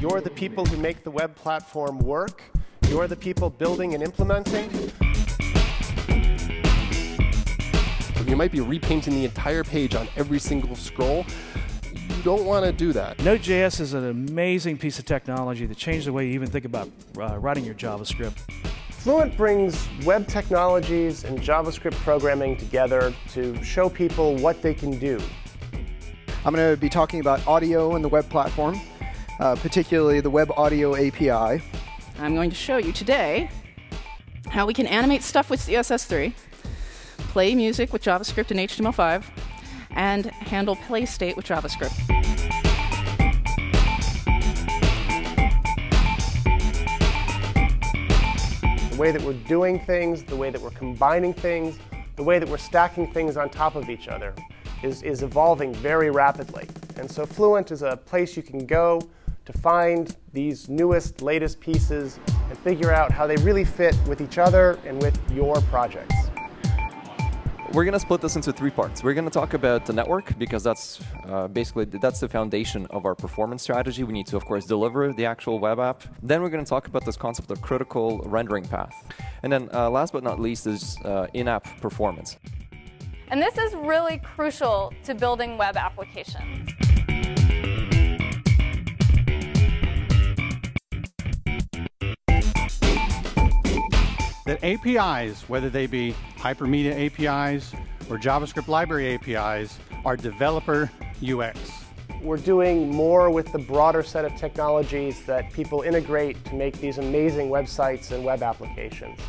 You're the people who make the web platform work. You're the people building and implementing. You might be repainting the entire page on every single scroll. You don't want to do that. Node.js is an amazing piece of technology that changed the way you even think about uh, writing your JavaScript. Fluent brings web technologies and JavaScript programming together to show people what they can do. I'm going to be talking about audio and the web platform, uh, particularly the Web Audio API. I'm going to show you today how we can animate stuff with CSS3, play music with JavaScript and HTML5, and handle play state with JavaScript. The way that we're doing things, the way that we're combining things, the way that we're stacking things on top of each other is, is evolving very rapidly. And so Fluent is a place you can go to find these newest, latest pieces and figure out how they really fit with each other and with your projects. We're going to split this into three parts. We're going to talk about the network because that's uh, basically that's the foundation of our performance strategy. We need to, of course, deliver the actual web app. Then we're going to talk about this concept of critical rendering path. And then uh, last but not least is uh, in-app performance. And this is really crucial to building web applications. That APIs, whether they be hypermedia APIs or JavaScript library APIs, are developer UX. We're doing more with the broader set of technologies that people integrate to make these amazing websites and web applications.